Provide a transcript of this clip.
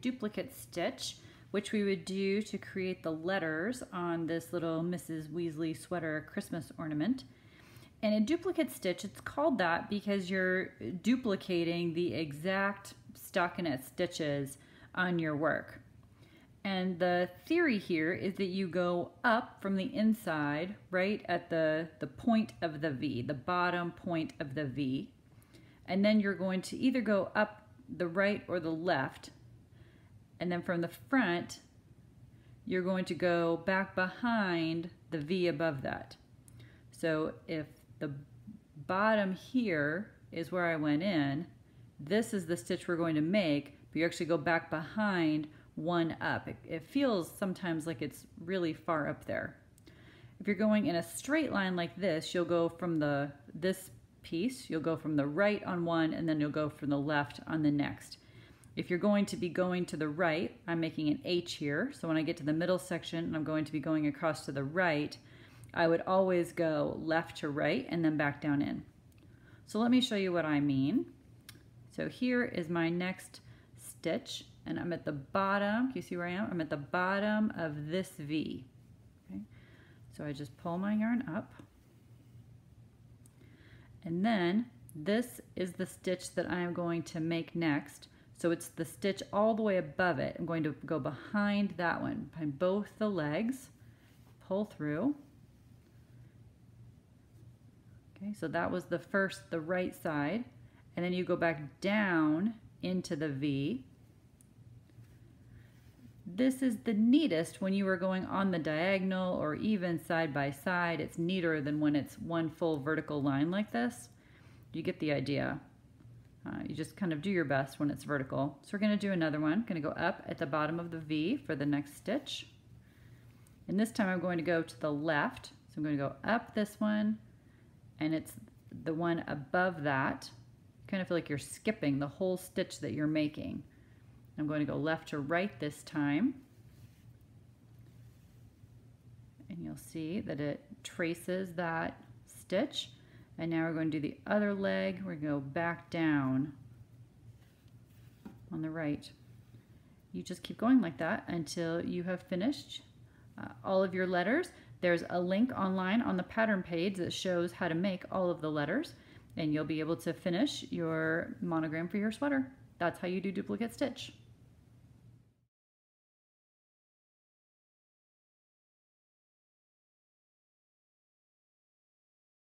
duplicate stitch, which we would do to create the letters on this little Mrs. Weasley sweater Christmas ornament. And a duplicate stitch, it's called that because you're duplicating the exact stockinette stitches on your work. And the theory here is that you go up from the inside, right at the, the point of the V, the bottom point of the V. And then you're going to either go up the right or the left. And then from the front, you're going to go back behind the V above that. So if the bottom here is where I went in, this is the stitch we're going to make, but you actually go back behind one up. It, it feels sometimes like it's really far up there. If you're going in a straight line like this, you'll go from the this piece, you'll go from the right on one and then you'll go from the left on the next. If you're going to be going to the right, I'm making an H here. So when I get to the middle section and I'm going to be going across to the right, I would always go left to right and then back down in. So let me show you what I mean. So here is my next stitch and I'm at the bottom, can you see where I am? I'm at the bottom of this V. Okay? So I just pull my yarn up and then this is the stitch that I am going to make next. So it's the stitch all the way above it. I'm going to go behind that one, behind both the legs, pull through. Okay, so that was the first, the right side. And then you go back down into the V. This is the neatest when you are going on the diagonal or even side by side. It's neater than when it's one full vertical line like this. You get the idea. Uh, you just kind of do your best when it's vertical. So we're going to do another one. going to go up at the bottom of the V for the next stitch. And this time I'm going to go to the left. So I'm going to go up this one and it's the one above that. You kind of feel like you're skipping the whole stitch that you're making. I'm going to go left to right this time. And you'll see that it traces that stitch. And now we're going to do the other leg. We're going to go back down on the right. You just keep going like that until you have finished uh, all of your letters. There's a link online on the pattern page that shows how to make all of the letters and you'll be able to finish your monogram for your sweater. That's how you do duplicate stitch.